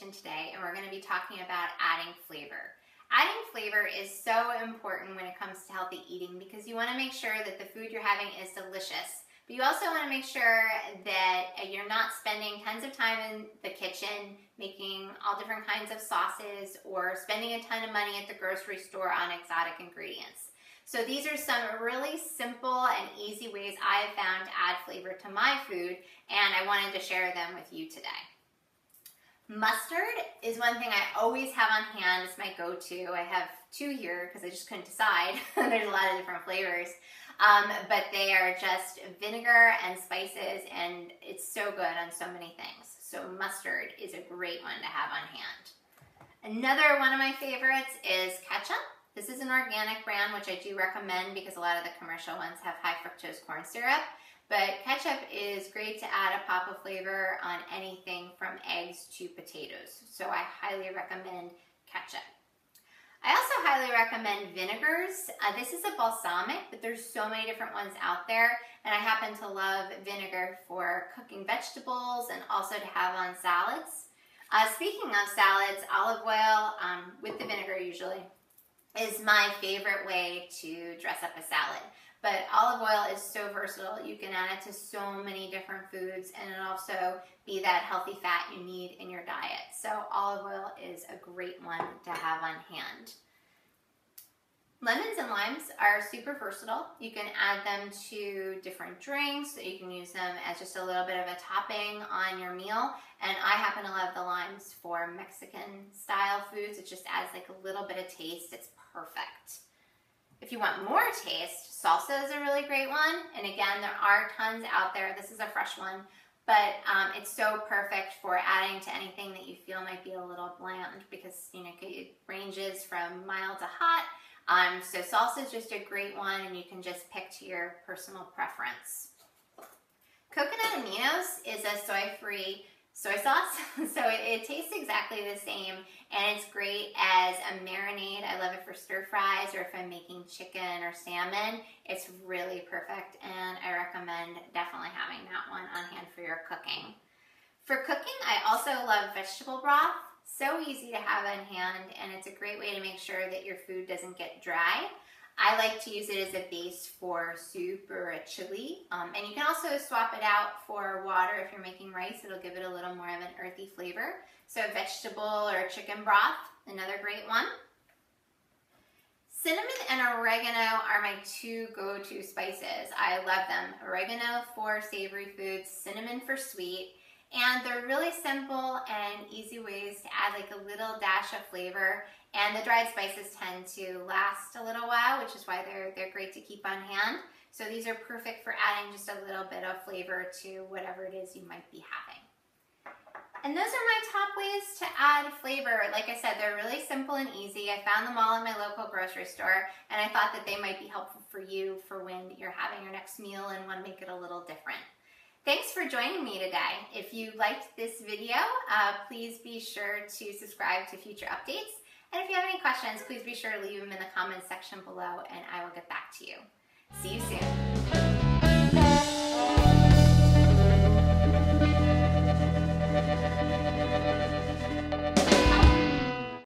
kitchen today and we're going to be talking about adding flavor. Adding flavor is so important when it comes to healthy eating because you want to make sure that the food you're having is delicious. But you also want to make sure that you're not spending tons of time in the kitchen making all different kinds of sauces or spending a ton of money at the grocery store on exotic ingredients. So these are some really simple and easy ways I have found to add flavor to my food and I wanted to share them with you today. Mustard is one thing I always have on hand. It's my go-to. I have two here because I just couldn't decide. There's a lot of different flavors. Um, but they are just vinegar and spices and it's so good on so many things. So mustard is a great one to have on hand. Another one of my favorites is ketchup. This is an organic brand, which I do recommend because a lot of the commercial ones have high fructose corn syrup. But ketchup is great to add a pop of flavor on anything from eggs to potatoes. So I highly recommend ketchup. I also highly recommend vinegars. Uh, this is a balsamic, but there's so many different ones out there. And I happen to love vinegar for cooking vegetables and also to have on salads. Uh, speaking of salads, olive oil um, with the vinegar usually is my favorite way to dress up a salad. But olive oil is so versatile. You can add it to so many different foods and it also be that healthy fat you need in your diet. So olive oil is a great one to have on hand. Lemons and limes are super versatile. You can add them to different drinks. You can use them as just a little bit of a topping on your meal. And I happen to love the limes for Mexican style foods. It just adds like a little bit of taste. It's perfect. If you want more taste, salsa is a really great one. And again, there are tons out there. This is a fresh one, but um, it's so perfect for adding to anything that you feel might be a little bland because you know it ranges from mild to hot. Um, so salsa is just a great one and you can just pick to your personal preference. Coconut aminos is a soy-free soy sauce. so it, it, tastes exactly the same and it's great as a marinade. I love it for stir fries or if I'm making chicken or salmon. It's really perfect and I recommend definitely having that one on hand for your cooking. For cooking, I also love vegetable broth. So easy to have on hand and it's a great way to make sure that your food doesn't get dry. I like to use it as a base for soup or a chili. Um, and you can also swap it out for water if you're making rice. It'll give it a little more of an earthy flavor. So vegetable or chicken broth, another great one. Cinnamon and oregano are my two go-to spices. I love them. Oregano for savory foods, cinnamon for sweet. And they're really simple and easy ways to add like a little dash of flavor. And the dried spices tend to last a little while, which is why they're, they're great to keep on hand. So these are perfect for adding just a little bit of flavor to whatever it is you might be having. And those are my top ways to add flavor. Like I said, they're really simple and easy. I found them all in my local grocery store and I thought that they might be helpful for you for when you're having your next meal and want to make it a little different. Thanks for joining me today. If you liked this video, uh, please be sure to subscribe to future updates. And if you have any questions, please be sure to leave them in the comments section below and I will get back to you. See you soon.